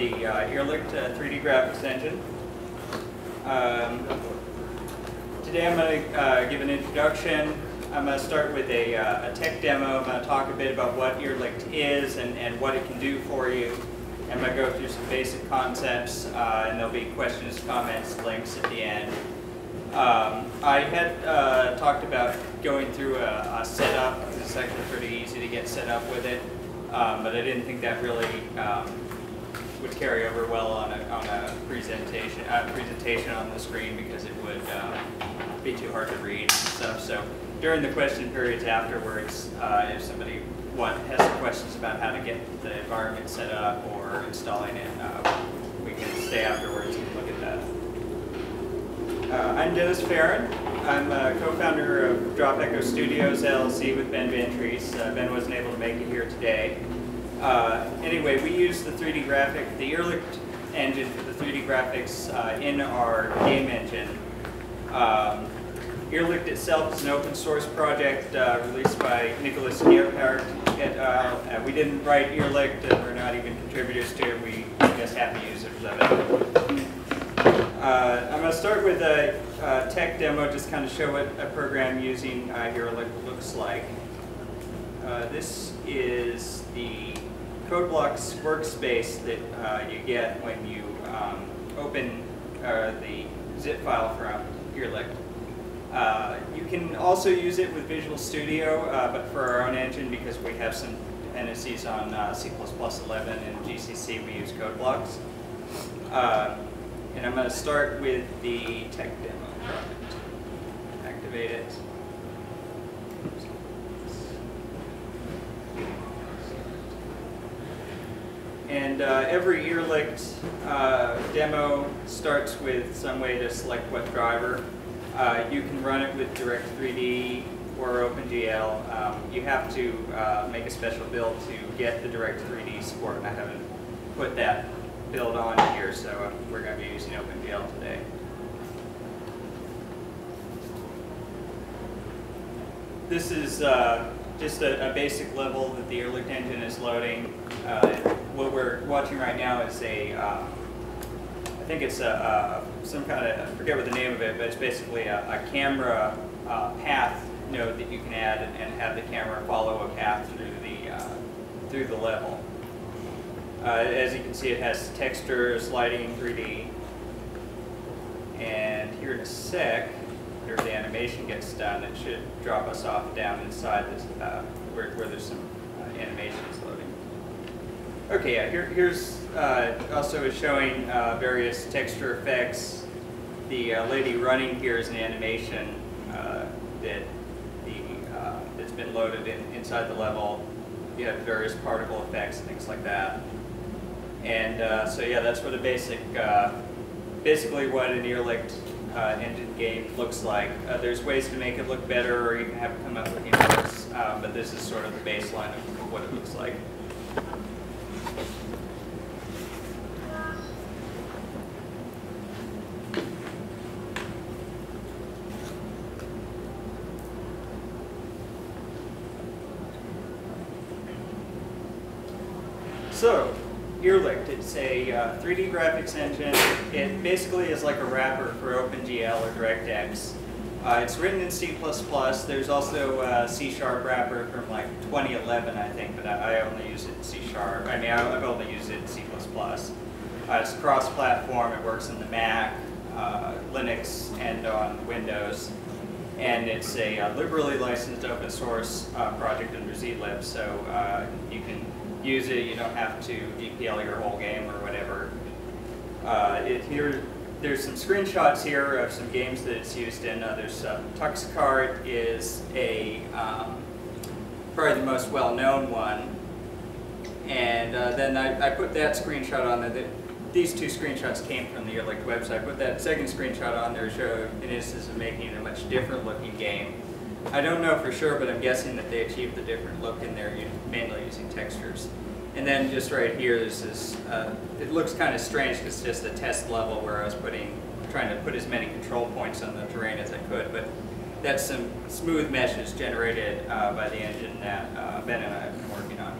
the uh, Irrlicht uh, 3D graphics engine. Um, today I'm going to uh, give an introduction. I'm going to start with a, uh, a tech demo. I'm going to talk a bit about what Irrlicht is and, and what it can do for you. I'm going to go through some basic concepts, uh, and there'll be questions, comments, links at the end. Um, I had uh, talked about going through a, a setup. It's actually pretty easy to get set up with it, um, but I didn't think that really um, would carry over well on a, on a presentation uh, presentation on the screen because it would uh, be too hard to read and stuff. So during the question periods afterwards, uh, if somebody want, has questions about how to get the environment set up or installing it, uh, we can stay afterwards and look at that. Uh, I'm Dennis Ferron. I'm a co-founder of Drop Echo Studios LLC with Ben Ventries. Uh, ben wasn't able to make it here today. Uh, anyway, we use the 3D graphic, the Irrlicht engine for the 3D graphics uh, in our game engine. Um, Irrlicht itself is an open source project uh, released by Nikolaus Gebhardt. Uh, we didn't write Irrlicht and we're not even contributors to it. We just happy users of it. Uh, I'm going to start with a, a, tech demo, just kind of show what a program using uh, Irrlicht looks like. This is the CodeBlocks workspace that uh, you get when you um, open uh, the zip file from Irrlicht. Uh, you can also use it with Visual Studio, uh, but for our own engine, because we have some dependencies on uh, C++ 11 and GCC, we use CodeBlocks. Uh, and I'm going to start with the tech demo. Activate it. And uh, every Irrlicht uh, demo starts with some way to select what driver. Uh, you can run it with Direct3D or OpenGL. Um, you have to uh, make a special build to get the Direct3D support, and I haven't put that build on here, so we're going to be using OpenGL today. This is uh, just a, a, basic level that the Irrlicht engine is loading. Uh, what we're watching right now is a, uh, I think it's a, some kind of, I forget what the name of it, but it's basically a, a camera uh, path node that you can add and, and, have the camera follow a path through the, uh, through the level. Uh, as you can see, it has texture, lighting, 3D. And here in a sec, after the animation gets done, it should drop us off down inside this, uh, where, where there's some uh, animations loading. Okay, yeah, here, here's uh, also showing uh, various texture effects. The uh, lady running here is an animation uh, that the, that's been loaded in, inside the level. You have various particle effects and things like that. And so yeah, that's what a basic, basically what an Irrlicht uh, engine game looks like. Uh, there's ways to make it look better or even have it come up looking worse, um, but this is sort of the baseline of what it looks like. So, Irrlicht. It's a uh, 3D graphics engine. It basically is like a wrapper for OpenGL or DirectX. Uh, it's written in C++. There's also a C-sharp wrapper from like 2011, I think, but I, only use it in C-sharp. I mean, I, have only used it in C++. Uh, it's cross-platform. It works in the Mac, uh, Linux, and on Windows. And it's a uh, liberally licensed open source uh, project under zlib, so you can use it. You don't have to GPL your whole game or whatever. Uh, it, here, there's some screenshots here of some games that it's used in. Uh, there's um, Tuxkart is a um, probably the most well-known one. And uh, then I, I, put that screenshot on there. These two screenshots came from the Irrlicht website. I put that second screenshot on there to show an instance of making a much different looking game. I don't know for sure, but I'm guessing that they achieved the different look in there, mainly using textures. And then just right here, this is, uh, it looks kind of strange because it's just a test level where I was putting, trying to put as many control points on the terrain as I could, but that's some smooth meshes generated uh, by the engine that uh, Ben and I have been working on.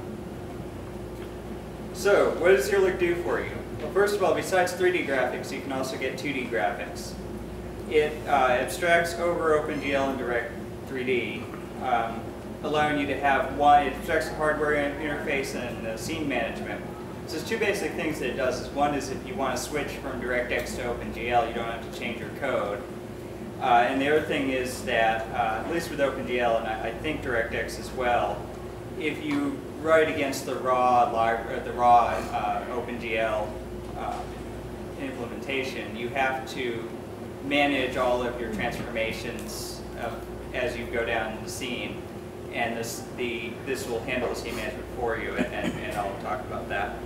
So, what does Irrlicht do for you? Well, first of all, besides 3D graphics, you can also get 2D graphics. It uh, abstracts over OpenGL and Direct 3D, um, allowing you to have one, it the hardware interface and the scene management. So there's two basic things that it does. Is one is if you want to switch from DirectX to OpenGL, you don't have to change your code. Uh, and the other thing is that, uh, at least with OpenGL, and I, I, think DirectX as well, if you write against the raw, the raw uh, OpenGL uh, implementation, you have to manage all of your transformations as you go down the scene. And this, the, this will handle the scene management for you, and, and, and I'll talk about that.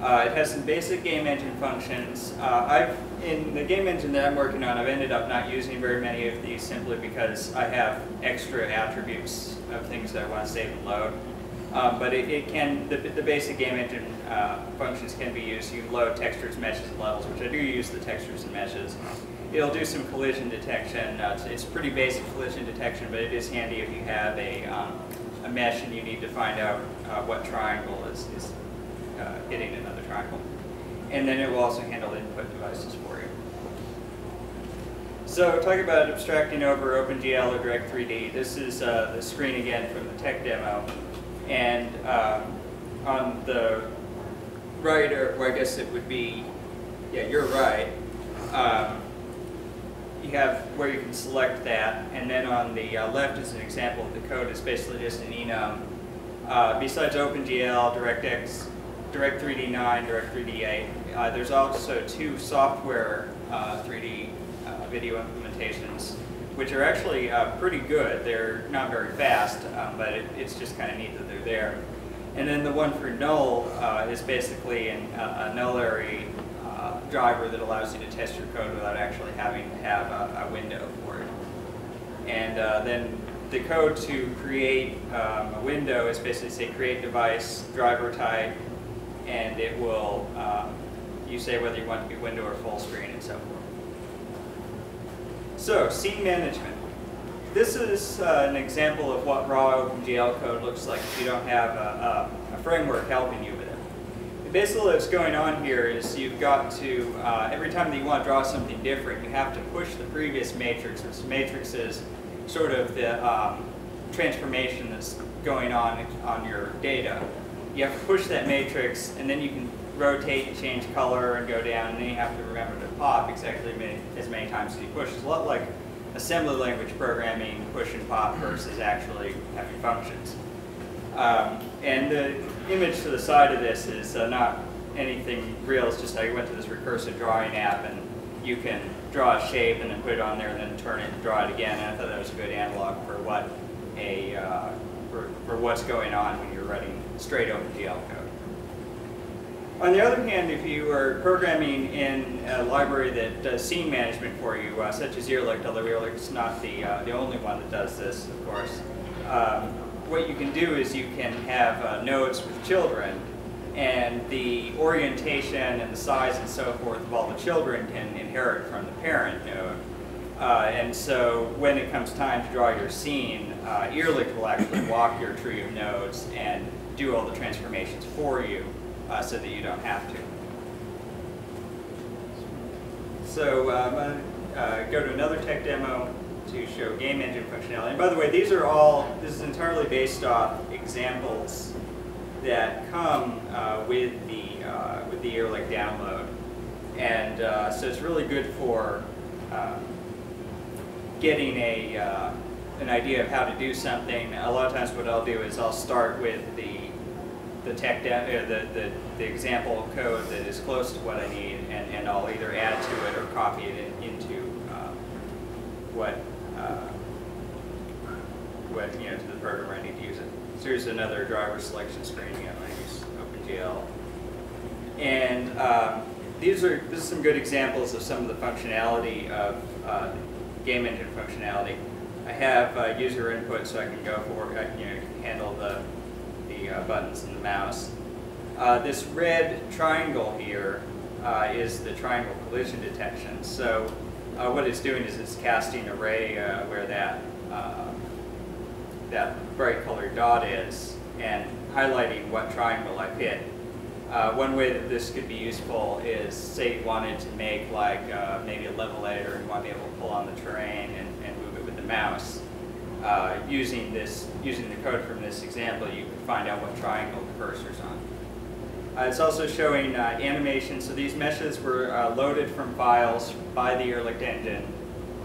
Uh, it has some basic game engine functions. Uh, I've, in the game engine that I'm working on, I've ended up not using very many of these simply because I have extra attributes of things that I want to save and load. Um, but it, it, can, the, the, basic game engine uh, functions can be used. You load textures, meshes, and levels, which I do use the textures and meshes. It'll do some collision detection. Uh, it's, it's, pretty basic collision detection, but it is handy if you have a, um, a mesh and you need to find out uh, what triangle is, is uh, hitting another triangle. And then it will also handle input devices for you. So talking about abstracting over OpenGL or Direct3D, this is uh, the screen again from the tech demo. And um, on the right, or well, I guess it would be, yeah, you're right. Um, you have where you can select that, and then on the uh, left is an example of the code. It's basically just an enum. Uh, besides OpenGL, DirectX, Direct3D9, Direct3D8. Uh, there's also two software uh, 3D uh, video implementations, which are actually uh, pretty good. They're not very fast, um, but it, it's just kind of neat that they're there. And then the one for null uh, is basically an, a nullary uh, driver that allows you to test your code without actually having to have a, a window for it. And then the code to create um, a window is basically say create device, driver type, and it will, um, you say whether you want to be window or full screen and so forth. So, scene management. This is uh, an example of what raw OpenGL code looks like if you don't have a, a, a framework helping you. Basically what's going on here is you've got to, uh, every time that you want to draw something different, you have to push the previous matrix. This matrix is sort of the um, transformation that's going on on your data you have to push that matrix, and then you can rotate and change color and go down, and then you have to remember to pop exactly many, as many times as you push. It's a lot like assembly language programming, push and pop versus actually having functions. Um, and the image to the side of this is uh, not anything real, it's just I went to this recursive drawing app and you can draw a shape and then put it on there and then turn it and draw it again. And I thought that was a good analog for what a uh, for, for what's going on when you're writing straight OpenGL code. On the other hand, if you are programming in a library that does scene management for you, uh, such as Irrlicht, although Irrlicht's not the, uh, the only one that does this, of course, um, what you can do is you can have uh, nodes with children, and the orientation and the size and so forth of all the children can inherit from the parent node. Uh, and so when it comes time to draw your scene, uh, will actually walk your tree of nodes and do all the transformations for you uh, so that you don't have to. So to go to another tech demo to show game engine functionality. And by the way, these are all, this is entirely based off examples that come uh, with the uh, with the Irrlicht download. And uh, so it's really good for um, getting a uh, an idea of how to do something. A lot of times what I'll do is I'll start with the the tech uh, the, the, the example code that is close to what I need and, and I'll either add to it or copy it in, into um, what uh, you know to the program I need to use it. So here's another driver selection screen again. I use OpenGL. And um, these are this is some good examples of some of the functionality of uh, game engine functionality. I have uh, user input so I can go for, I can you know, handle the, the uh, buttons and the mouse. Uh, this red triangle here uh, is the triangle collision detection. So uh, what it's doing is it's casting a ray uh, where that, that bright colored dot is and highlighting what triangle I've hit. Uh, one way that this could be useful is, say you wanted to make like uh, maybe a level editor and you want to be able to pull on the terrain and, and move it with the mouse. Uh, using this, using the code from this example, you can find out what triangle the cursor's on. Uh, it's also showing uh, animation. So these meshes were uh, loaded from files by the Irrlicht engine,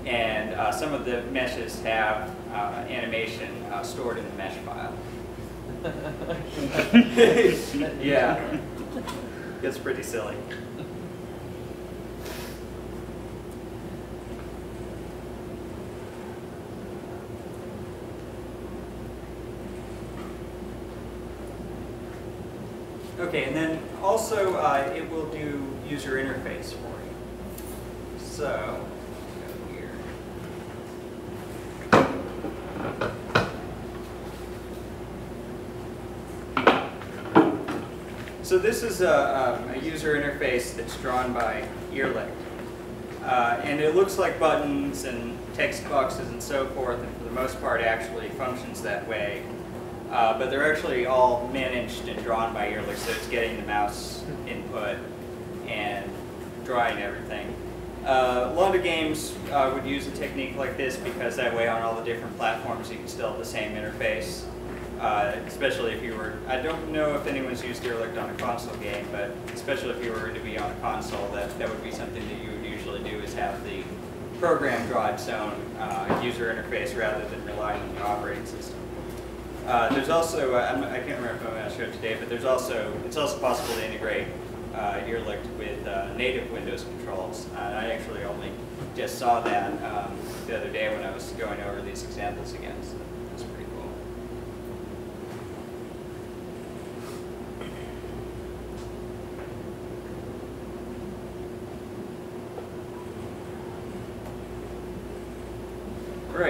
and uh, some of the meshes have uh, animation uh, stored in the mesh file. yeah, it's pretty silly. Okay, and then also uh, it will do user interface for you. So, here. So this is a, um, a user interface that's drawn by Irrlicht. Uh, and it looks like buttons and text boxes and so forth, and for the most part actually functions that way. Uh, but they're actually all managed and drawn by Irrlicht, so it's getting the mouse input and drawing everything. Uh, a lot of games uh, would use a technique like this because that way on all the different platforms you can still have the same interface. Uh, especially if you were, I don't know if anyone's used Irrlicht on a console game, but especially if you were to be on a console, that, that would be something that you would usually do is have the program draw its own user interface rather than relying on the operating system. Uh, there's also, uh, I can't remember if I'm going to show it today, but there's also, it's also possible to integrate uh, Irrlicht with uh, native Windows controls. Uh, I actually only just saw that um, the other day when I was going over these examples again. So that's pretty cool.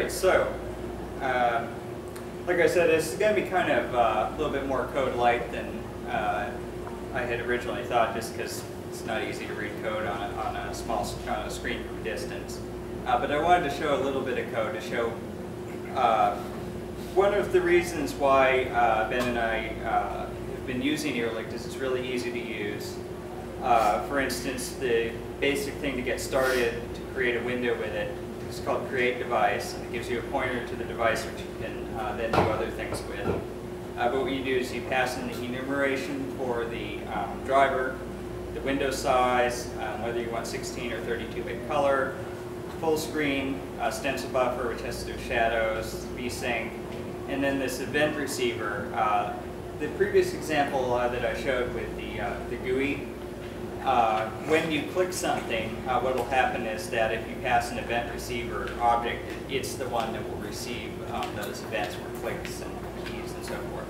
So said, this is going to be kind of uh, a little bit more code light than uh, I had originally thought, just because it's not easy to read code on a, on a small on a screen from a distance. Uh, but I wanted to show a little bit of code to show uh, one of the reasons why uh, Ben and I uh, have been using Irrlicht is it's really easy to use. for instance, the basic thing to get started to create a window with it is called create device, and it gives you a pointer to the device which you can uh, then do other things with. Uh, but what you do is you pass in the enumeration for the um, driver, the window size, um, whether you want 16 or 32-bit color, full screen, uh, stencil buffer, which has to do shadows, vsync, and then this event receiver. Uh, the previous example uh, that I showed with the, uh, the GUI, uh, when you click something, uh, what will happen is that if you pass an event receiver object, it's the one that will receive um, those events or clicks and keys and so forth.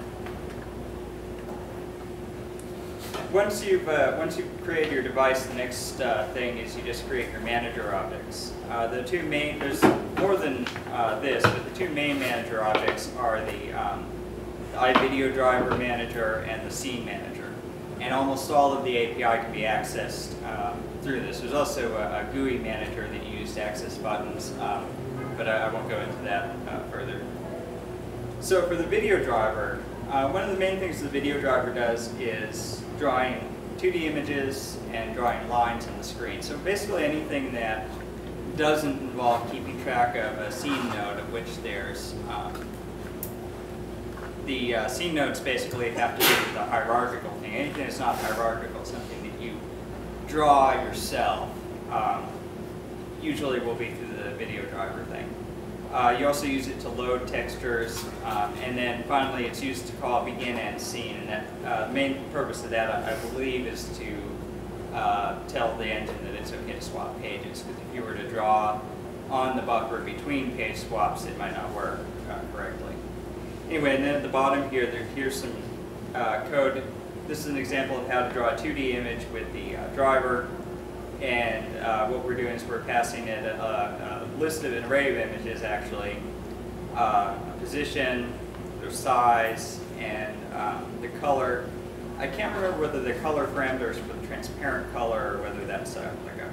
Once you've uh, once you've created your device, the next uh, thing is you just create your manager objects. Uh, the two main there's more than this, but the two main manager objects are the, um, the iVideo driver manager and the scene manager. And almost all of the API can be accessed um, through this. There's also a, a, GUI manager that you use to access buttons. Um, but I, I won't go into that uh, further. So for the video driver, uh, one of the main things the video driver does is drawing 2D images and drawing lines on the screen. So basically anything that doesn't involve keeping track of a scene node of which there's um, the uh, scene nodes basically have to do with the hierarchical thing. Anything that's not hierarchical, something that you draw yourself, um, usually will be through the video driver thing. Uh, you also use it to load textures, um, and then finally it's used to call begin end scene. And that uh, the main purpose of that, I, I believe, is to uh, tell the engine that it's okay to swap pages. Because if you were to draw on the buffer between page swaps, it might not work uh, correctly. Anyway, and then at the bottom here, there, here's some uh, code. This is an example of how to draw a 2D image with the uh, driver. And uh, what we're doing is we're passing it a, a list of an array of images actually, uh, position, their size, and um, the color. I can't remember whether the color parameter is for the transparent color or whether that's uh, like a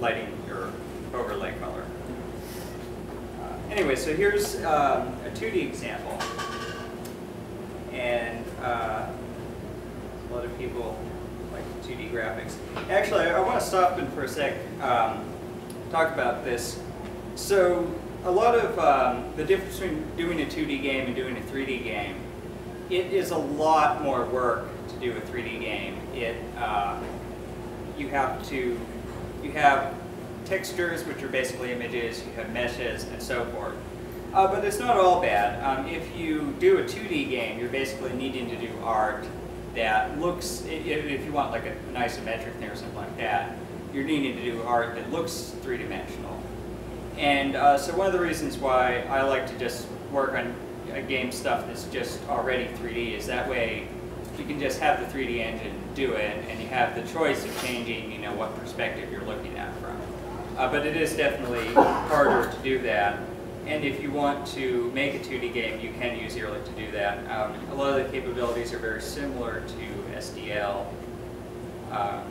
lighting or overlay color. Anyway, so here's um, a 2D example. And uh, lot of people like 2D graphics. Actually, I, I want to stop in for a sec, um, talk about this. So a lot of um, the difference between doing a 2D game and doing a 3D game, it is a lot more work to do a 3D game. It uh, you have to you have textures, which are basically images, you have meshes, and so forth. Uh, but it's not all bad. Um, if you do a 2D game, you're basically needing to do art that looks, if you want like an isometric thing or something like that, you're needing to do art that looks three-dimensional. And uh, so one of the reasons why I like to just work on a game stuff that's just already 3D is that way you can just have the 3D engine do it and you have the choice of changing you know, what perspective you're looking at. Uh, but it is definitely harder to do that. And if you want to make a 2D game, you can use Irrlicht to do that. Um, a lot of the capabilities are very similar to SDL, um,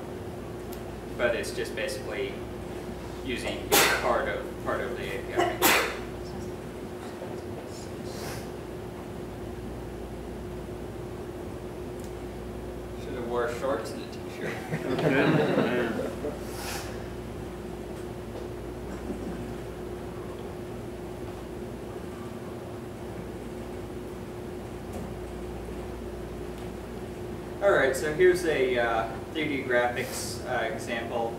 but it's just basically using part of part of the API. Should have wore shorts and a t-shirt. So here's a uh, 3D graphics uh, example.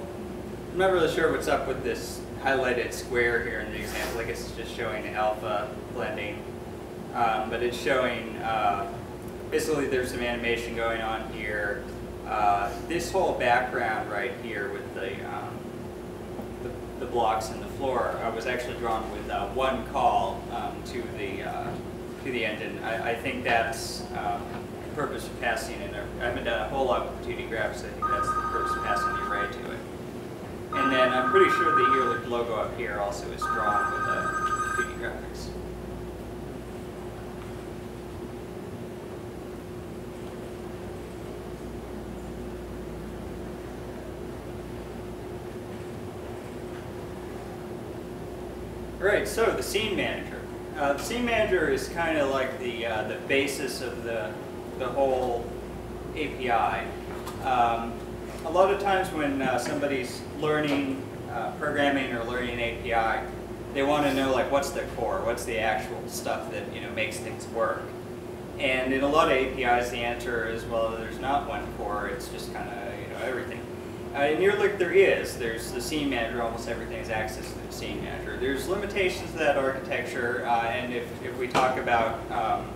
I'm not really sure what's up with this highlighted square here in the example. I guess it's just showing alpha blending. Um, but it's showing, uh, basically there's some animation going on here. Uh, this whole background right here with the, um, the, the, blocks and the floor uh, was actually drawn with uh, one call um, to, the, uh, to the engine. I, I think that's um, purpose of passing in I haven't done a whole lot with 2D graphics, I think that's the purpose of passing the array to it. And then I'm pretty sure the Irrlicht logo up here also is drawn with uh, 2D graphics. All right, so the scene manager. Uh, the scene manager is kind of like the uh, the basis of the the whole API. Um, a lot of times when uh, somebody's learning uh, programming or learning API, they want to know like what's the core, what's the actual stuff that you know makes things work. And in a lot of APIs, the answer is well, there's not one core. It's just kind of you know everything. Uh, in Irrlicht, there is. There's the scene manager. Almost everything is access to the scene manager. There's limitations to that architecture, uh, and if, if we talk about um,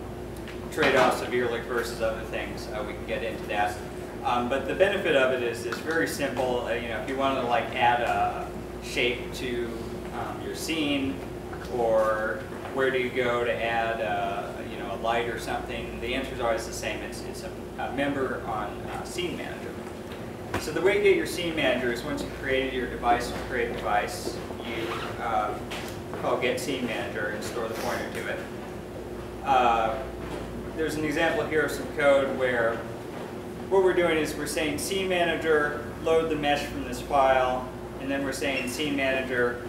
trade-offs of Irrlicht versus other things. Uh, we can get into that. Um, but the benefit of it is it's very simple. Uh, you know, if you want to like add a shape to um, your scene, or where do you go to add a, you know a light or something, the answer is always the same. It's, it's a, a member on uh, Scene Manager. So the way you get your Scene Manager is once you've created your device, you create a device, you uh, call get Scene Manager and store the pointer to it. Uh, there's an example here of some code where what we're doing is we're saying scene manager, load the mesh from this file, and then we're saying scene manager,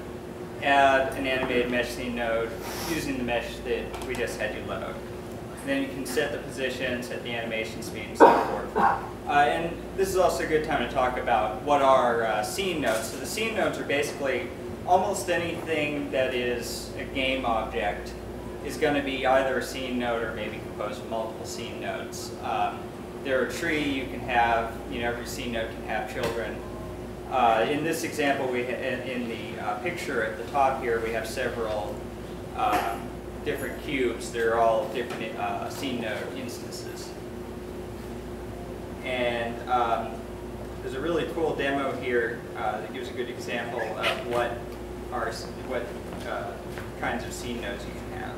add an animated mesh scene node using the mesh that we just had you load. And then you can set the position, set the animation speed, and so forth. Uh, and this is also a good time to talk about what are uh, scene nodes. So the scene nodes are basically almost anything that is a game object is going to be either a scene node or maybe composed of multiple scene nodes. Um, they're a tree, you can have, you know, every scene node can have children. Uh, in this example, we in, in the uh, picture at the top here, we have several um, different cubes. They're all different uh, scene node instances. And um, there's a really cool demo here uh, that gives a good example of what are what uh, kinds of scene nodes you can have.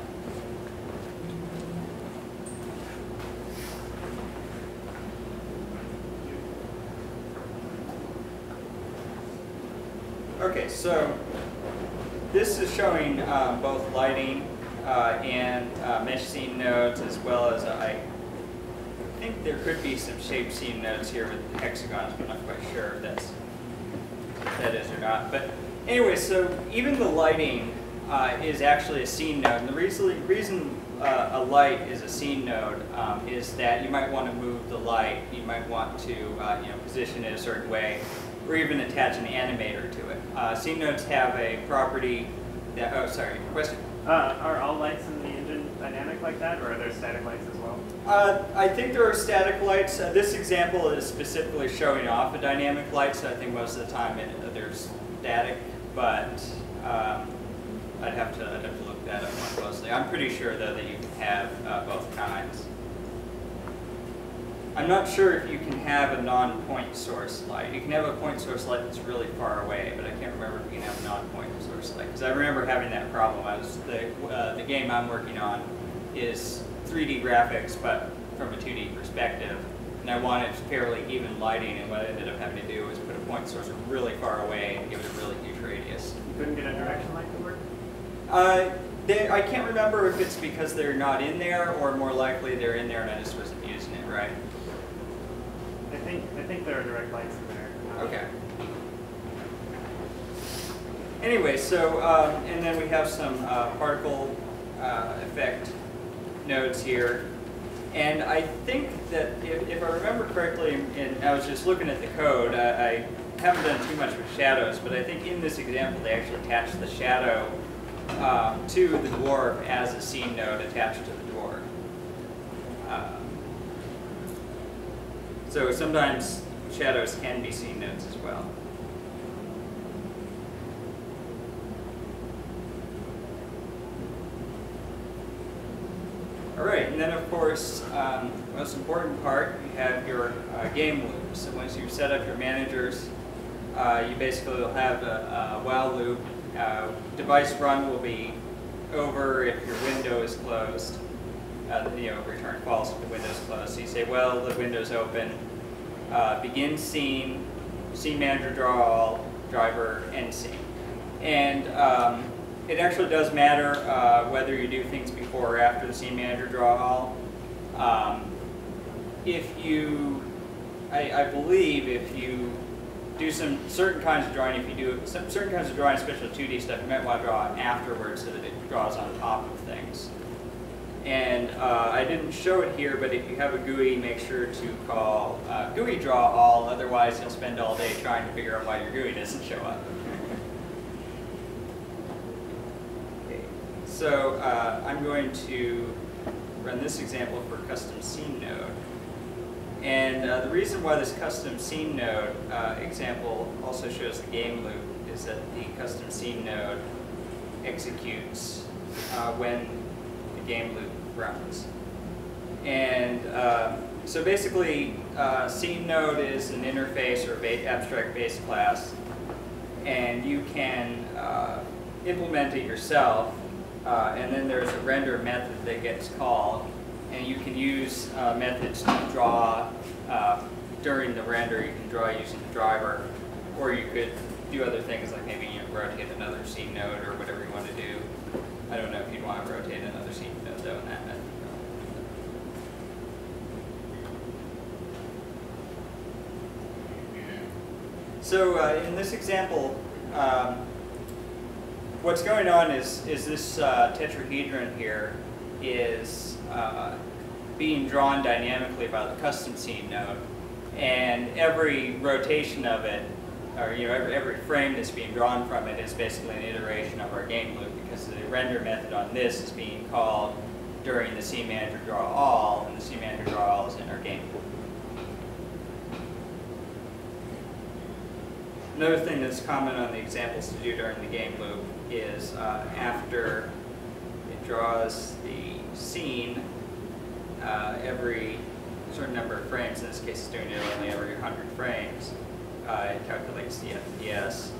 Okay, so this is showing um, both lighting uh, and uh, mesh scene nodes as well as I think there could be some shape scene nodes here with hexagons, but I'm not quite sure if that's if that is or not. But anyway, so even the lighting uh, is actually a scene node, and the reason, reason uh, a light is a scene node um, is that you might want to move the light, you might want to uh, you know, position it a certain way, or even attach an animator to it. Uh, scene nodes have a property that, oh sorry, question? Uh, are all lights in the engine dynamic like that, or are there static lights as well? Uh, I think there are static lights. Uh, this example is specifically showing off a dynamic light, so I think most of the time it, uh, there's static, but um, I'd have to I'd have to look that up more closely. I'm pretty sure though that you can have uh, both kinds. I'm not sure if you can have a non-point source light. You can have a point source light that's really far away, but I can't remember if you can have a non-point source light. Because I remember having that problem. I was the uh, the game I'm working on is 3D graphics, but from a 2D perspective. And I wanted fairly even lighting, and what I ended up having to do was put a point source really far away and give it a really huge radius. You couldn't get a direction light to work? Uh, they, I can't remember if it's because they're not in there, or more likely they're in there and I just wasn't using it right. I think I think there are direct lights in there. Okay. Anyway, so, um, and then we have some uh, particle uh, effect nodes here. And I think that if, if I remember correctly, and I was just looking at the code, I, I haven't done too much with shadows, but I think in this example they actually attached the shadow um, to the dwarf as a scene node attached to the dwarf. Um, so sometimes shadows can be scene nodes as well. All right, and then of course, um, most important part, you have your uh, game loops. So once you've set up your managers, uh, you basically will have a, a while loop. Uh, device run will be over if your window is closed. Uh, you know, return false if the windows closed. So you say, well, the window's open. Uh, begin scene, scene manager draw all, driver end scene. And um, it actually does matter uh, whether you do things before or after the scene manager draw all. Um, if you, I, I, believe if you do some certain kinds of drawing, if you do some certain kinds of drawing, especially 2D stuff, you might want to draw it afterwards so that it draws on top of things. And uh, I didn't show it here, but if you have a GUI, make sure to call uh, GUI draw all, otherwise you'll spend all day trying to figure out why your GUI doesn't show up. So uh, I'm going to run this example for custom scene node. And uh, the reason why this custom scene node uh, example also shows the game loop is that the custom scene node executes uh, when the game loop runs. And um, so basically, uh, scene node is an interface or abstract base class, and you can uh, implement it yourself uh, and then there's a render method that gets called. And you can use uh, methods to draw uh, during the render. You can draw using the driver. Or you could do other things like maybe you know, rotate another scene node or whatever you want to do. I don't know if you'd want to rotate another scene node though in that method. So uh, in this example, um, what's going on is, is this uh, tetrahedron here is uh, being drawn dynamically by the custom scene node. And every rotation of it, or you know, every, every frame that's being drawn from it is basically an iteration of our game loop because the render method on this is being called during the scene manager draw all, and the scene manager draw all is in our game loop. Another thing that's common on the examples to do during the game loop is uh, after it draws the scene, uh, every certain number of frames, in this case it's doing it only every 100 frames, uh, it calculates the FPS.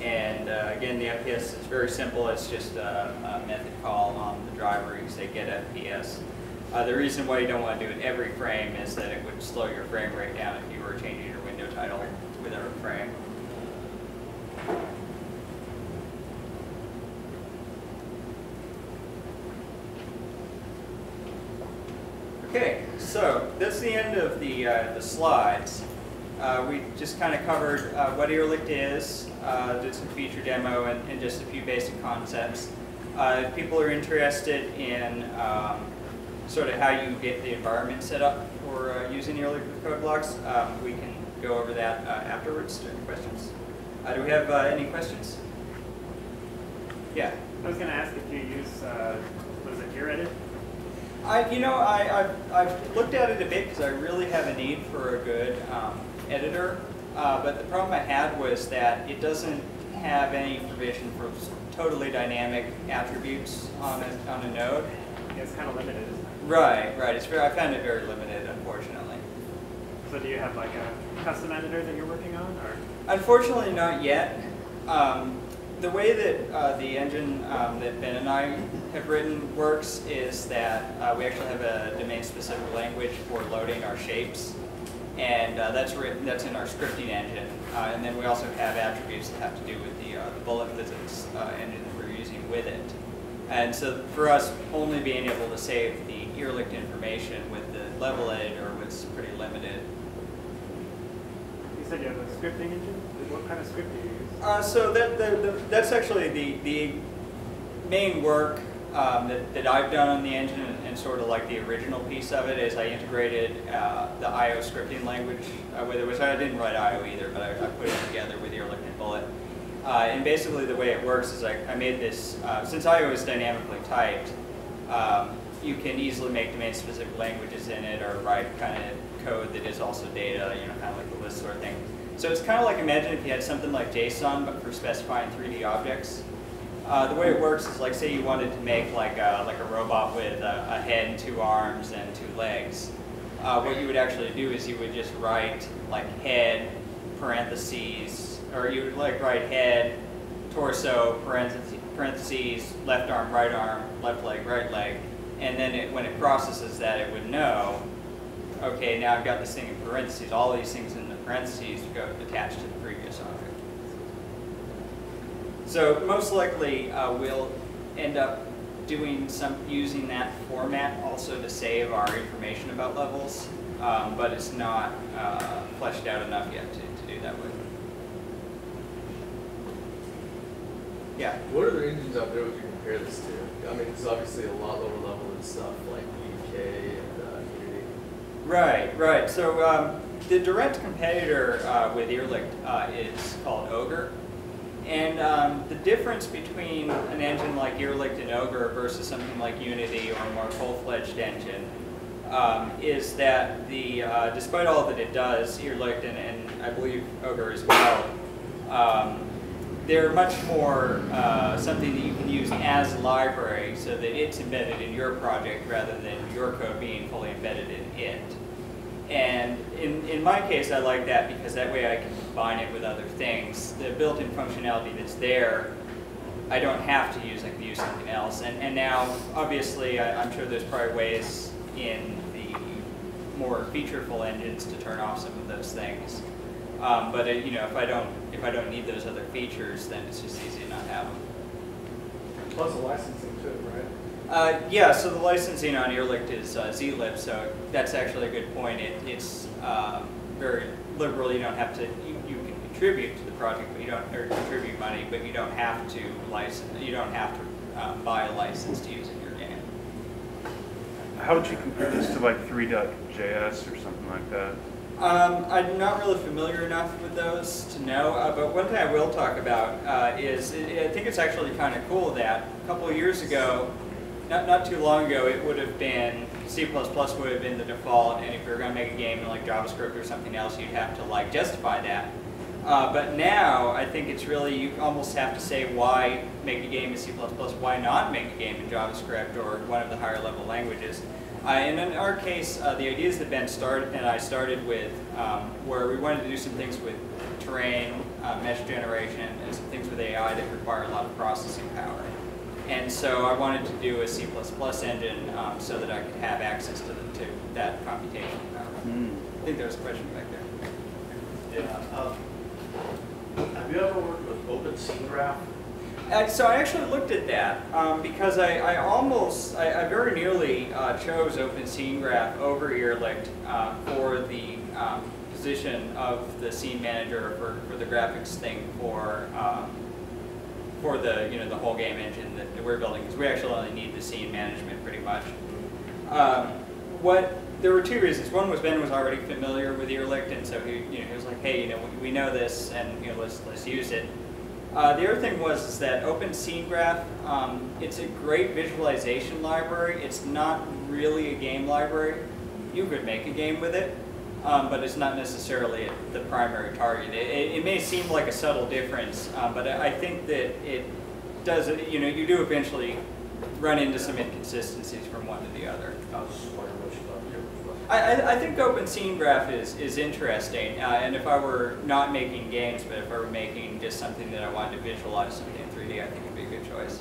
And uh, again, the FPS is very simple. It's just a, a, method call on the driver. You say get FPS. Uh, the reason why you don't want to do it every frame is that it would slow your frame rate down if you were changing your window title with every frame. Okay, that's the end of the, uh, the slides. Uh, we just kind of covered uh, what Irrlicht is, uh, did some feature demo, and, and, just a few basic concepts. Uh, if people are interested in um, sort of how you get the environment set up for uh, using Irrlicht with code blocks, um, we can go over that afterwards during questions. Do we have any questions? Yeah. I was gonna ask if you use, was it irrEdit? I, you know, I, I've, I've looked at it a bit because I really have a need for a good um, editor. Uh, but the problem I had was that it doesn't have any provision for totally dynamic attributes on a, on a node. It's kind of limited, isn't it? Right, right. It's very, I found it very limited, unfortunately. So do you have like a custom editor that you're working on, or? Unfortunately, not yet. Um, the way that uh, the engine um, that Ben and I have written works is that uh, we actually have a domain-specific language for loading our shapes, and uh, that's written, that's in our scripting engine. Uh, and then we also have attributes that have to do with the, uh, the bullet physics uh, engine that we're using with it. And so for us, only being able to save the Irrlicht information with the level editor was pretty limited. You said you have a scripting engine? What kind of script do you use? Uh, so that, the, the, that's actually the, the main work um, that, that I've done on the engine and, and sort of like the original piece of it is I integrated uh, the IO scripting language uh, with it, which I didn't write IO either, but I, I put it together with Irrlicht and Bullet. Uh, and basically the way it works is I, I made this, uh, since IO is dynamically typed, um, you can easily make domain-specific languages in it or write kind of code that is also data, you know, kind of like the Lisp sort of thing. So it's kind of like imagine if you had something like JSON, but for specifying 3D objects. Uh, the way it works is like say you wanted to make like a, like a robot with a, a head, two arms, and two legs. Uh, what you would actually do is you would just write like head, parentheses, or you would like write head, torso, parentheses, parentheses, left arm, right arm, left leg, right leg, and then it, when it processes that, it would know, okay, now I've got this thing in parentheses. All these things in parentheses go attached to the previous object. So most likely, uh, we'll end up doing some using that format also to save our information about levels, um, but it's not uh, fleshed out enough yet to, to do that with. Yeah. What are the engines out there we can compare this to? I mean, it's obviously a lot lower level than stuff like UDK and uh, Unity. Right, right. So um, the direct competitor uh, with Irrlicht uh, is called Ogre. And um, the difference between an engine like Irrlicht and Ogre versus something like Unity or a more full-fledged engine um, is that the, uh, despite all that it does, Irrlicht and, and I believe Ogre as well, um, they're much more uh, something that you can use as a library so that it's embedded in your project rather than your code being fully embedded in it. And in, in my case, I like that because that way I can combine it with other things. The built-in functionality that's there, I don't have to use, I can use something else. And, and now, obviously, I, I'm sure there's probably ways in the more featureful engines to turn off some of those things. Um, but it, you know, if I don't if I don't need those other features, then it's just easy to not have them. Plus the licensing? Uh, yeah, so the licensing on Irrlicht is uh, zlib, so that's actually a good point. It, it's um, very liberal. You don't have to. You, you can contribute to the project, but you don't or contribute money, but you don't have to license. You don't have to um, buy a license to use in your game. How would you compare this to like 3.js or something like that? Um, I'm not really familiar enough with those to know, uh, but one thing I will talk about uh, is I think it's actually kind of cool that a couple of years ago, not, not too long ago, it would have been C++ would have been the default, and if you were going to make a game in like JavaScript or something else, you'd have to like justify that. Uh, but now, I think it's really, you almost have to say why make a game in C++, why not make a game in JavaScript or one of the higher level languages. Uh, and in our case, uh, the ideas that Ben started and I started with, um, where we wanted to do some things with terrain, uh, mesh generation, and some things with AI that require a lot of processing power. And so I wanted to do a C++ engine um, so that I could have access to, the, to that computational power. I think there was a question back there. Yeah. um, Have you ever worked with Open Scene Graph? Uh, so I actually looked at that um, because I, I almost, I, I very nearly uh, chose Open Scene Graph over Irrlicht uh, for the um, position of the scene manager for, for the graphics thing for um, for the, you know, the whole game engine that, that we're building, because we actually only need the scene management pretty much. Um, what, there were two reasons. One was Ben was already familiar with Irrlicht, and so he, you know, he was like, hey, you know, we, we know this, and, you know, let's, let's use it. Uh, the other thing was is that Open Scene Graph, um, it's a great visualization library. It's not really a game library. You could make a game with it, um, but it's not necessarily the primary target. It, it, it may seem like a subtle difference, uh, but I I think that it does, you know, you do eventually run into some inconsistencies from one to the other. I was just wondering what you thought here was. I, think Open Scene Graph is, is interesting, uh, and if I were not making games, but if I were making just something that I wanted to visualize something in 3D, I think it'd be a good choice.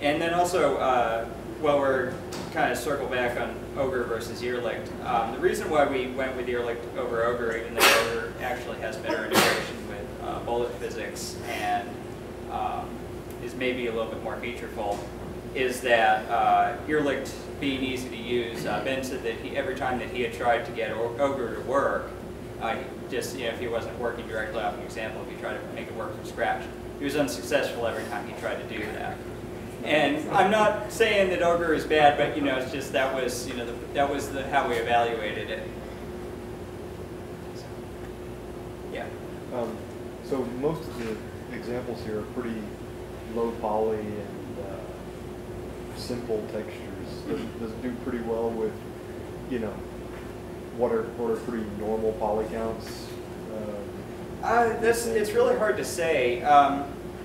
And then also, uh, while we're kind of circle back on Ogre versus Irrlicht, um, the reason why we went with Irrlicht over Ogre, even though Ogre actually has better integration with uh, bullet physics and um, is maybe a little bit more featureful, is that uh, being easy to use, uh, Ben said that he, every time that he had tried to get Ogre to work, uh, just, you know, if he wasn't working directly off an example, if he tried to make it work from scratch, he was unsuccessful every time he tried to do that. And I'm not saying that Ogre is bad, but you know, it's just that was, you know, the, that was the, how we evaluated it. So, Yeah. Um, so most of the examples here are pretty low poly and uh, simple textures. Does, does do pretty well with, you know, what are what are pretty normal poly counts? Um, Uh, this, it's really hard to say. Um,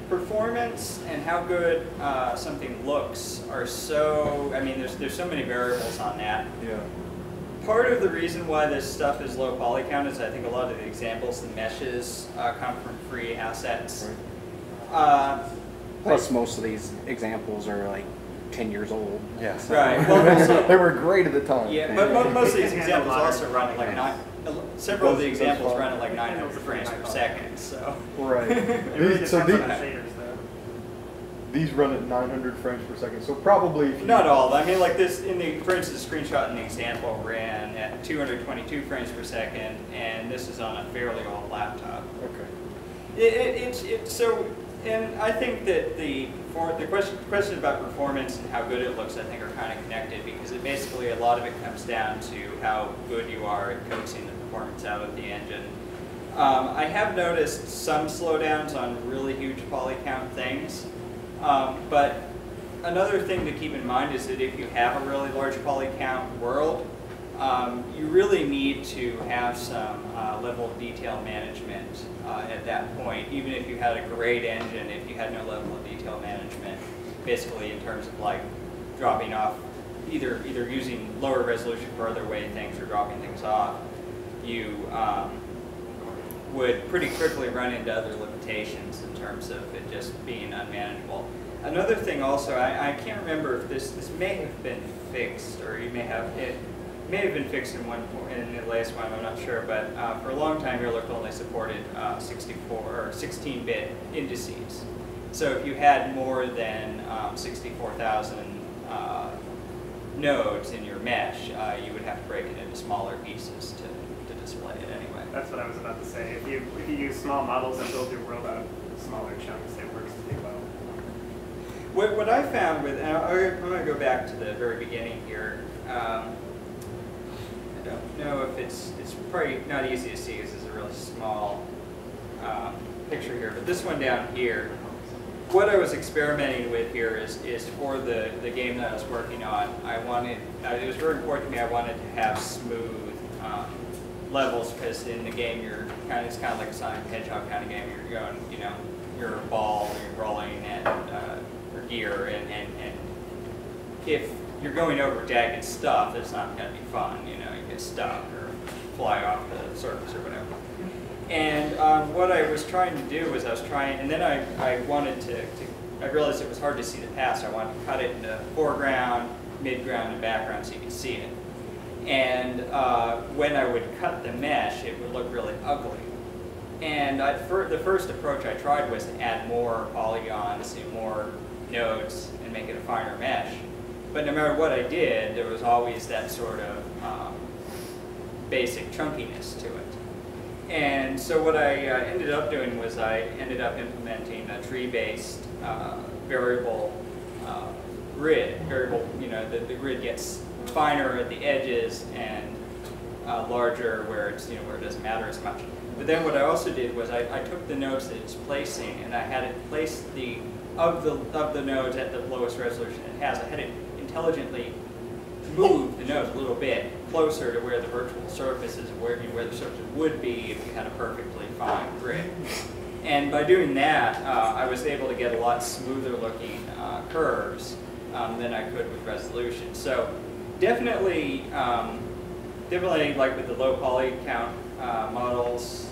performance and how good uh, something looks are so, I mean, there's, there's so many variables on that. yeah. Part of the reason why this stuff is low poly count is I think a lot of the examples, the meshes, uh, come from free assets. Right. Uh, Plus, most of these examples are like 10 years old. Yeah. so- Right, well, also- they were great at the time. Yeah, but most of these examples also run at like nine, several of the examples run at like 900 frames per second, so. Right. It These- so depends on the these, these run at 900 frames per second. So probably Not all, I mean, like this, in the, for instance, the screenshot in the example ran at 222 frames per second, and this is on a fairly old laptop. Okay. It, it, it's, it's so, and I think that the, for, the question, question about performance and how good it looks, I think are kind of connected, because it basically, a lot of it comes down to how good you are at coaxing the performance out of the engine. Um, I have noticed some slowdowns on really huge poly count things, um, but another thing to keep in mind is that if you have a really large poly count world, um, you really need to have some uh, level of detail management uh, at that point. Even if you had a great engine, if you had no level of detail management, basically in terms of like dropping off, either either using lower resolution for other way things or dropping things off, you um, would pretty quickly run into other limitations in terms of it just being unmanageable. Another thing also, I, I can't remember if this, this may have been fixed, or you may have, it may have been fixed in one, in the latest one, I'm not sure, but uh, for a long time, Irrlicht only supported uh, 64 or 16-bit indices. So if you had more than um, 64,000 uh, nodes in your mesh, uh, you would have to break it into smaller pieces to, to display it anyway. That's what I was about to say. If you if you use small models and build your world out of smaller chunks, it works pretty well. What, what I found with, I- I'm going to go back to the very beginning here. Um, I don't know if it's, it's probably not easy to see because it's a really small um, picture here, but this one down here, what I was experimenting with here is, is for the, the game that I was working on, I wanted, it was very important to me, I wanted to have smooth levels because in the game you're kind of, it's kind of like a Sonic Hedgehog kind of game. You're going, you know, you're a ball, you're rolling and, uh, or gear and, and, and if you're going over jagged stuff, it's not going to be fun, you know, you get stuck or fly off the surface or whatever. And um, what I was trying to do was I was trying, and then I, I wanted to, to, I realized it was hard to see the past. I wanted to cut it into foreground, midground, and background so you could see it. And uh, when I would cut the mesh, it would look really ugly. And fir- the first approach I tried was to add more polygons and more nodes and make it a finer mesh. But no matter what I did, there was always that sort of um, basic chunkiness to it. And so what I uh, ended up doing was I ended up implementing a tree-based uh, variable uh, grid. Variable, you know, the, the grid gets finer at the edges and uh, larger where it's, you know, where it doesn't matter as much. But then what I also did was I, I took the nodes that it's placing and I had it place the, of the, of the nodes at the lowest resolution it has, I had it intelligently move the nodes a little bit closer to where the virtual surface is, where, you know, where the surface would be if you had a perfectly fine grid. And by doing that, uh, I was able to get a lot smoother looking uh, curves um, than I could with resolution. So definitely, um, definitely like with the low poly count uh, models,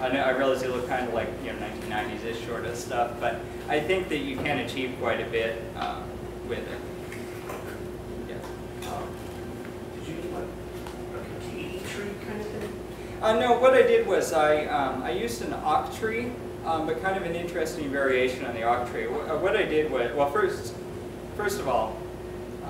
I know I realize they look kind of like you know 1990s-ish sort of stuff, but I think that you can achieve quite a bit uh, with it. Yeah. Um, Did you do like a k-d tree kind of thing? Uh, no, what I did was I, um, I used an octree, um, but kind of an interesting variation on the octree. What, uh, what I did was, well, first, first of all,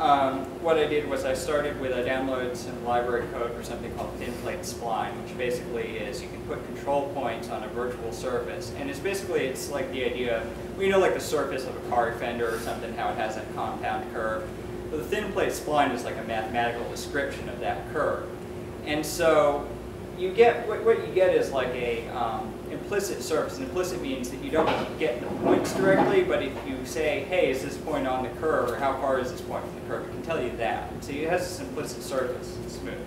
um, what I did was I started with I downloaded some library code for something called thin plate spline, which basically is you can put control points on a virtual surface, and it's basically it's like the idea, of, well, you know, like the surface of a car fender or something, how it has that compound curve. But the thin plate spline is like a mathematical description of that curve, and so you get what, what you get is like a um, implicit surface. And implicit means that you don't get the points directly, but if you say, hey, is this point on the curve, or how far is this point from the curve, it can tell you that. So it has this implicit surface, smooth.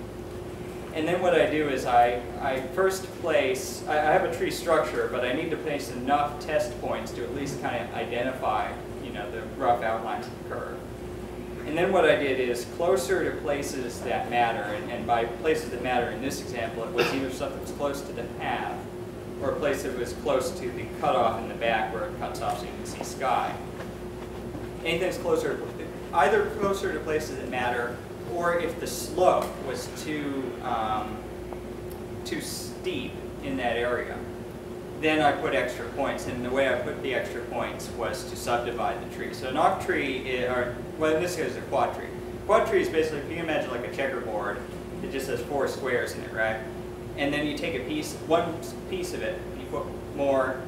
And then what I do is I, I first place, I, I have a tree structure, but I need to place enough test points to at least kind of identify, you know, the rough outlines of the curve. And then what I did is closer to places that matter, and, and by places that matter in this example, it was either stuff that was close to the path, or a place that was close to the cutoff in the back where it cuts off so you can see sky. Anything that's closer, either closer to places that matter, or if the slope was too, um, too steep in that area, then I put extra points, and the way I put the extra points was to subdivide the tree. So an octree, i- or well, in this case, a quad tree. Quad tree is basically, if you imagine like a checkerboard, it just has four squares in it, right? And then you take a piece, one piece of it, you put more,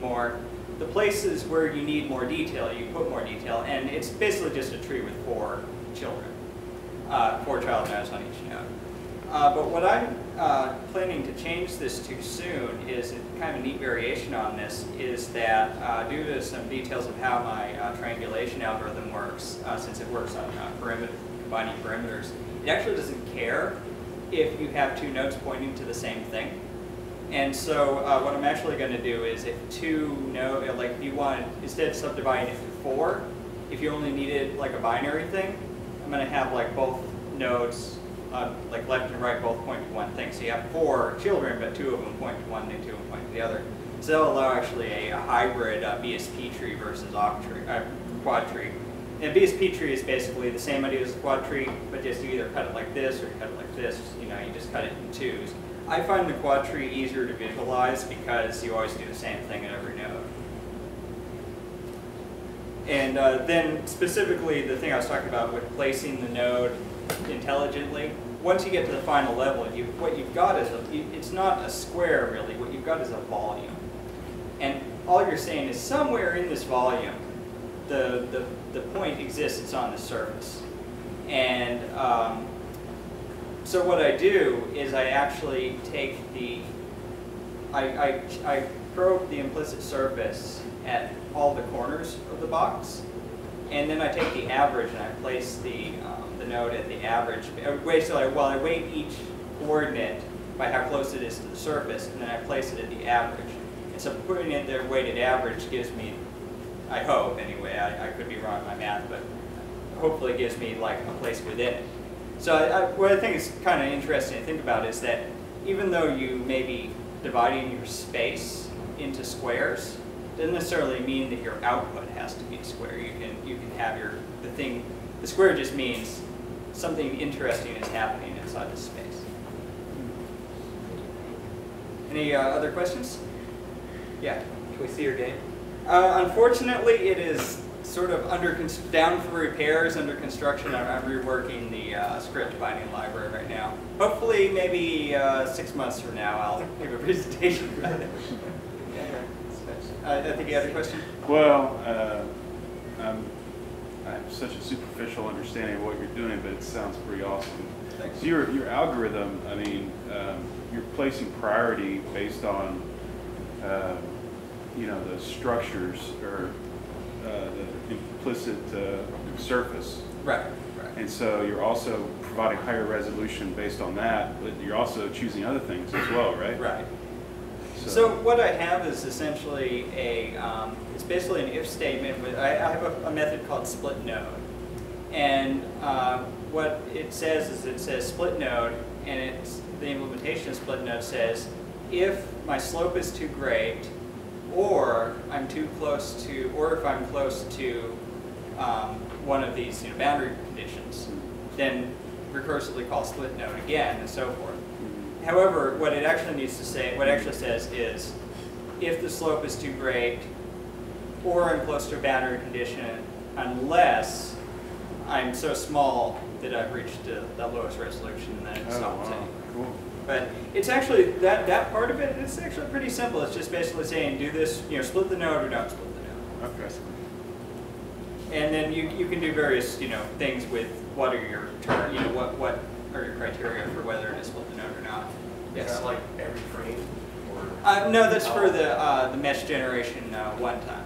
more. The places where you need more detail, you put more detail, and it's basically just a tree with four children, uh, four child nodes on each node. Uh, but what I'm uh, planning to change this to soon is kind of a neat variation on this is that uh, due to some details of how my uh, triangulation algorithm works, uh, since it works on perimeter, combining perimeters, it actually doesn't care if you have two nodes pointing to the same thing. And so uh, what I'm actually going to do is if two node, like if you want, instead of subdividing it to four, if you only needed like a binary thing, I'm going to have like both nodes uh, like left and right both point to one thing. So you have four children, but two of them point to one and two of them point to the other. So that'll allow actually a, a hybrid uh, BSP tree versus octree, uh, quad tree. And a BSP tree is basically the same idea as a quad tree, but just you either cut it like this or you cut it like this. You know, you just cut it in twos. I find the quad tree easier to visualize because you always do the same thing at every node. And uh, then specifically the thing I was talking about with placing the node intelligently, once you get to the final level, you, what you've got is, a, you, it's not a square really, what you've got is a volume. And all you're saying is somewhere in this volume, the, the, the point exists, it's on the surface. And um, so what I do is I actually take the, I, I, I probe the implicit surface at all the corners of the box, and then I take the average and I place the, um, the node at the average. uh, so I, well, I weight each coordinate by how close it is to the surface, and then I place it at the average. And so putting in their weighted average gives me, I hope anyway, I, I could be wrong in my math, but hopefully it gives me like a place within it. So I, I, what I think is kind of interesting to think about is that even though you may be dividing your space into squares, doesn't necessarily mean that your output has to be a square. You can you can have your the thing. The square just means something interesting is happening inside the space. Any uh, other questions? Yeah. Can we see your game? Uh, unfortunately, it is sort of under, down for repairs, under construction. I'm, I'm reworking the uh, script binding library right now. Hopefully, maybe uh, six months from now, I'll give a presentation about it. Uh, I think you had a question? Well, uh, I'm, I have such a superficial understanding of what you're doing, but it sounds pretty awesome. Thanks. So your, your algorithm, I mean, um, you're placing priority based on, um, you know, the structures or uh, the implicit uh, surface. Right, right. And so you're also providing higher resolution based on that, but you're also choosing other things as well, right? Right. So what I have is essentially a, um, it's basically an if statement with, I, I have a, a method called split node. And um, what it says is it says split node, and it's, the implementation of split node says, if my slope is too great, or I'm too close to, or if I'm close to um, one of these you know, boundary conditions, then recursively call split node again, and so forth. However, what it actually needs to say, what it actually says is, if the slope is too great, or I'm close to a boundary condition, unless I'm so small that I've reached the, the lowest resolution, and then it Oh, stops wow, it. cool. But it's actually, that, that part of it, it's actually pretty simple. It's just basically saying, do this, you know, split the node or don't split the node. Okay. And then you, you can do various, you know, things with what are your term, you know, what, what are your criteria for whether to split the node or not. Is Yes. that like every frame or? Uh, no, that's for the, uh, the mesh generation, uh, one time.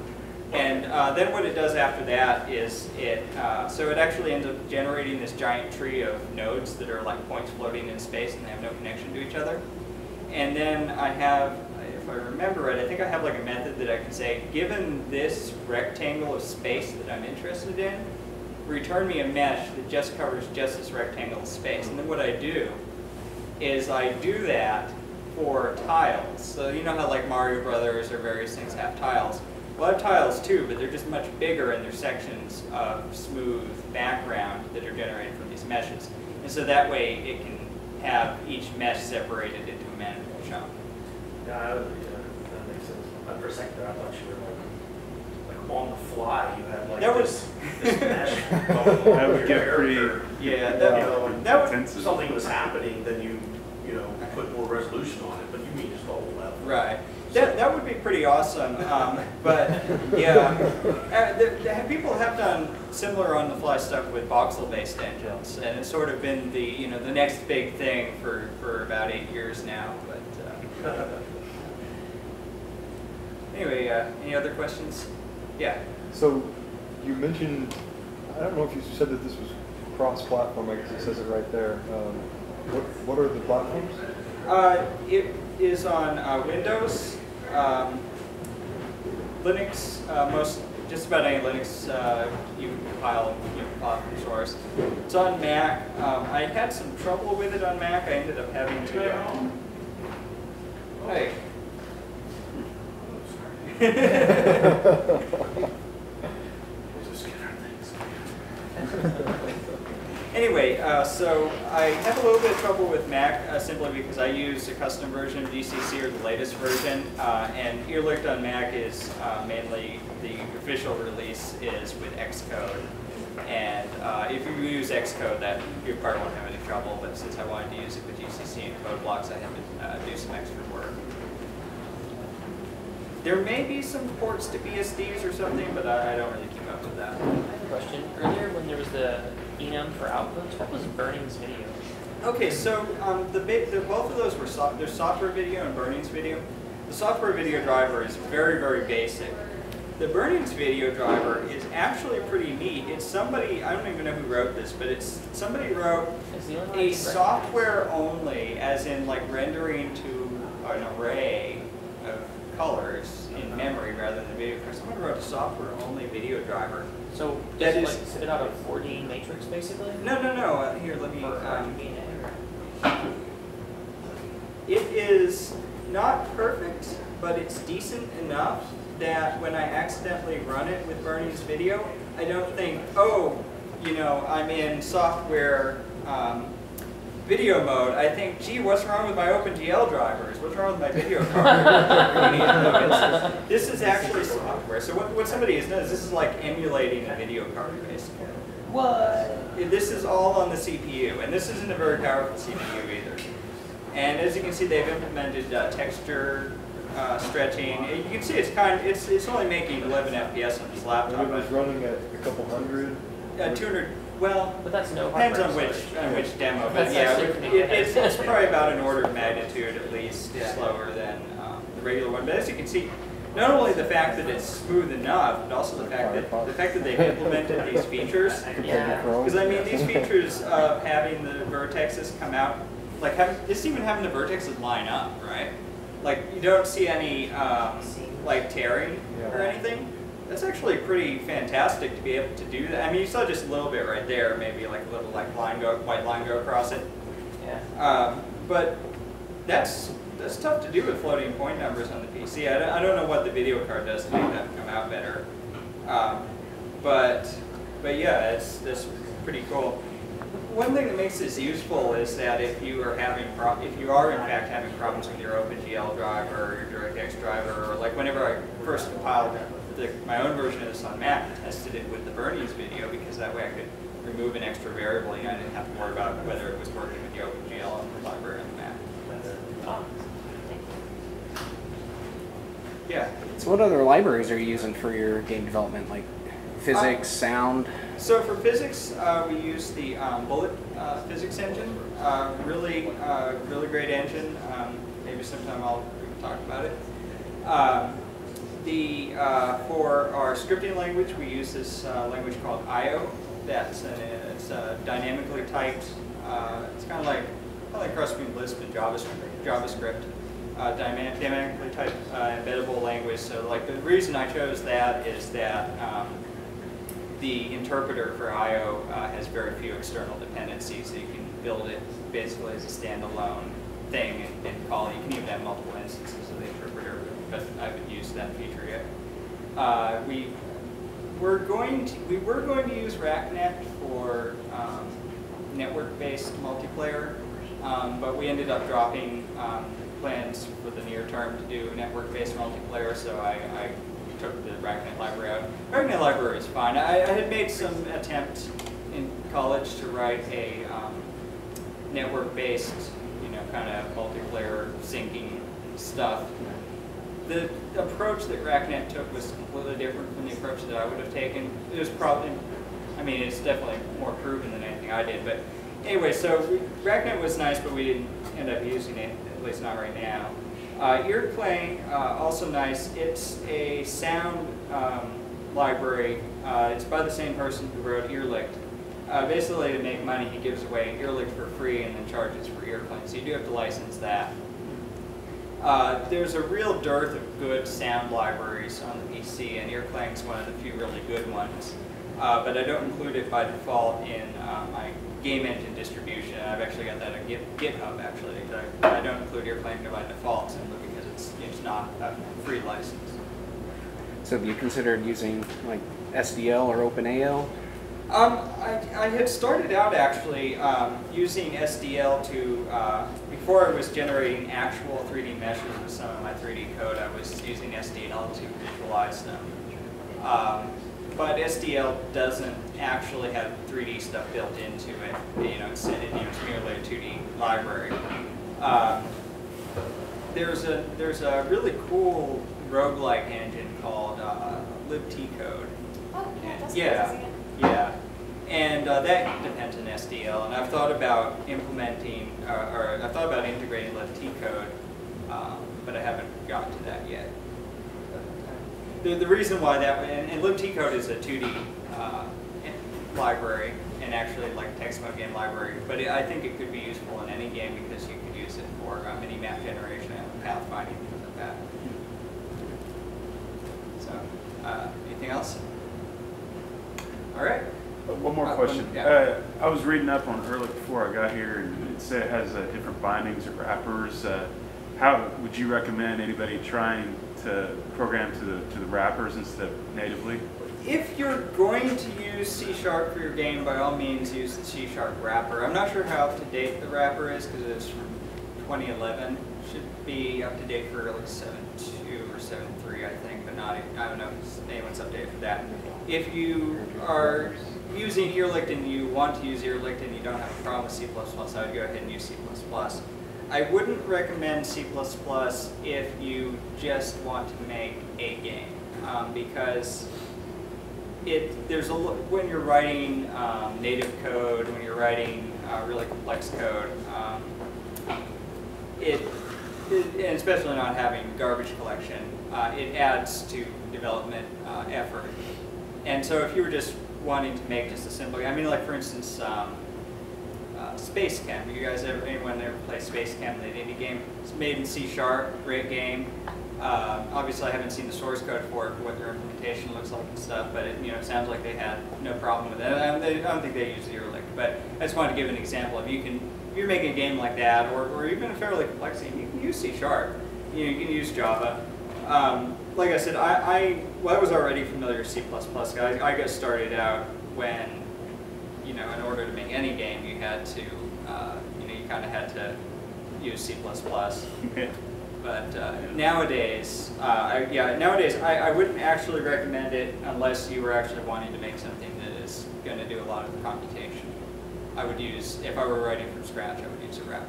And, uh, then what it does after that is it, uh, so it actually ends up generating this giant tree of nodes that are like points floating in space and they have no connection to each other. And then I have, if I remember right, I think I have like a method that I can say, given this rectangle of space that I'm interested in, return me a mesh that just covers just this rectangle of space. And then what I do is I do that for tiles. So you know how like Mario Brothers or various things have tiles. Well, I have tiles too, but they're just much bigger and they're sections of smooth background that are generated from these meshes. And so that way it can have each mesh separated into a manageable chunk. Yeah, I would- yeah, that makes sense. Uh, For a second there, I thought you were like, like on the fly, you had like That this, this mesh. That would get pretty Yeah, You that, know, and that would, something was happening, then you, you know, put more resolution on it, but you mean just the whole level. Right. That, that would be pretty awesome. Um, but yeah, uh, the, the, people have done similar on the fly stuff with voxel-based engines, and it's sort of been the you know the next big thing for, for about eight years now. But uh, anyway, uh, any other questions? Yeah. So you mentioned, I don't know if you said that this was cross-platform, I guess it says it right there. Um, What, what are the platforms? Uh, it is on uh, Windows, um, Linux, uh, most, just about any Linux uh, you can compile, you know, compile from source. It's on Mac. Um, I had some trouble with it on Mac. I ended up having to. Uh, hey. We'll just get our things. Anyway, uh, so I have a little bit of trouble with Mac uh, simply because I use a custom version of GCC or the latest version, uh, and Irrlicht on Mac is uh, mainly the official release is with Xcode. And uh, if you use Xcode, that you probably won't have any trouble. But since I wanted to use it with GCC and Code::Blocks, I had to uh, do some extra work. There may be some ports to BSDs or something, but I, I don't really keep up with that. I have a question. Earlier, when there was the enum for outputs, what was Burning's video? Okay, so um, the, the both of those were so, there's software video and Burnings video. The software video driver is very very basic. The Burnings video driver is actually pretty neat. It's somebody I don't even know who wrote this, but it's somebody wrote It's the only one I a software only, as in like rendering to an array of colors memory rather than video. Someone wrote a software only video driver. So That just is- like spit out a 4D matrix basically? No, no, no. Uh, here, let me. Um, It is not perfect, but it's decent enough that when I accidentally run it with Burning's video, I don't think, oh, you know, I'm in software, um, video mode, I think, gee, what's wrong with my OpenGL drivers? What's wrong with my video card? this is actually software. So what, what somebody has done is this is like emulating a video card, basically. What? This is all on the CPU, and this isn't a very powerful CPU either. And as you can see, they've implemented uh, texture uh, stretching. You can see it's kind of, it's, it's only making 11 FPS on this laptop. it was running at a couple hundred, Uh, 200, well, But that's no depends hardware on which, storage. on which demo, but That's yeah, it- it- it's, it's probably about an order of magnitude at least Yeah. slower than um, the regular one. But as you can see, not only the fact that it's smooth enough, but also the fact that, the fact that they've implemented these features. Yeah. Because I mean, these features of having the vertexes come out, like having, just even having the vertexes line up, right? Like you don't see any um, like tearing or anything. That's actually pretty fantastic to be able to do that. I mean, you saw just a little bit right there, maybe like a little like line go, white line go across it. Yeah. Um, but that's that's tough to do with floating point numbers on the PC. I don't, I don't know what the video card does to make that come out better. Um, but but yeah, it's that's pretty cool. One thing that makes this useful is that if you are having if you are in fact having problems with your OpenGL driver or your DirectX driver, or like whenever I first compiled the, my own version of this on Mac, I tested it with the Burning's video because that way I could remove an extra variable and I didn't have to worry about whether it was working with the OpenGL library on the Mac. Yeah. So what other libraries are you using for your game development, like physics, sound? So for physics, uh, we use the um, Bullet uh, physics engine. Uh, really, uh, really great engine. Um, maybe sometime I'll talk about it. The uh, for our scripting language, we use this uh, language called IO. That's it's a dynamically typed. Uh, it's kind of like kind of like between Lisp and JavaScript. JavaScript. Uh, dynamically typed uh, embeddable language. So like the reason I chose that is that um, the interpreter for I/O uh, has very few external dependencies, so you can build it basically as a standalone thing and, and call. it. You can even have multiple instances I haven't used that feature yet. Uh, we we're going to we were going to use RakNet for um, network-based multiplayer, um, but we ended up dropping um, plans for the near term to do network-based multiplayer. So I, I took the RakNet library out. RakNet library is fine. I, I had made some attempt in college to write a um, network-based, you know, kind of multiplayer syncing stuff. The approach that RakNet took was completely different from the approach that I would have taken. It was probably, I mean, it's definitely more proven than anything I did. But anyway, so we, RakNet was nice, but we didn't end up using it, at least not right now. Uh, uh, also nice. It's a sound um, library. Uh, it's by the same person who wrote Irrlicht. Uh, basically, to make money, he gives away Irrlicht for free and then charges for irrKlang. So you do have to license that. Uh, there's a real dearth of good sound libraries on the PC, and irrKlang's one of the few really good ones. Uh, but I don't include it by default in uh, my game engine distribution. I've actually got that on GitHub, actually. I, I don't include Earclang by default simply because it's, it's not a free license. So have you considered using like SDL or OpenAL? Um, I, I had started out actually um, using SDL to, uh, before I was generating actual 3D meshes with some of my 3D code, I was using SDL to visualize them. Um, but SDL doesn't actually have 3D stuff built into it. You know, it's, it, you know, it's merely a 2D library. Um, there's a there's a really cool roguelike engine called uh, libtcod. Oh, yeah, Yeah. Yeah. And uh, that depends on SDL, and I've thought about implementing, uh, or I've thought about integrating libtcod, um, but I haven't gotten to that yet. The, the reason why that, and, and libtcod is a 2D uh, library, and actually like text mode game library, but it, I think it could be useful in any game because you could use it for uh, mini map generation and pathfinding, things like that. So, uh, anything else? All right. Uh, One more Uh, question. yeah. Uh, I was reading up on Irrlicht before I got here, and it said it has uh, different bindings or wrappers. Uh, How would you recommend anybody trying to program to the, to the wrappers instead of natively? if you're going to use C Sharp for your game, by all means use the C Sharp wrapper. I'm not sure how up to date the wrapper is because it's from 2011. Should be up to date for like 7.2 or 7.3, I think, but not, I don't know if anyone's updated for that. If you are using Irrlicht and you want to use Irrlicht and you don't have a problem with C++, I would go ahead and use C++. I wouldn't recommend C++ if you just want to make a game, um, because it, there's a, when you're writing um, native code, when you're writing uh, really complex code, um, it, it, and especially not having garbage collection, uh, it adds to development uh, effort. And so if you were just wanting to make just a simple, I mean, like for instance, um, uh, SpaceChem. You guys ever, anyone ever play SpaceChem, the indie game? It's made in C Sharp, great game. Uh, obviously, I haven't seen the source code for it, what their implementation looks like and stuff, but it, you know, it sounds like they had no problem with it. I I don't think they use Irrlicht, but I just wanted to give an example of you can, if you're making a game like that, or, or even a fairly complex game, you can use C Sharp. You know, you can use Java. Um, like I said, I, I, well, I was already familiar with C++. I, I got started out when you know, in order to make any game, you had to, uh, you know, you kind of had to use C++. But uh, nowadays, uh, I, yeah, nowadays I, I wouldn't actually recommend it unless you were actually wanting to make something that is going to do a lot of the computation. I would use, if I were writing from scratch, I would use a wrapper.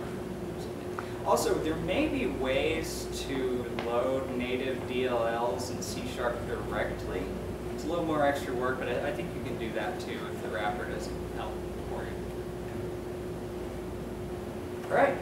Also, there may be ways to load native DLLs in C Sharp directly. It's a little more extra work, but I, I think you can do that too if the wrapper doesn't help for you. All right,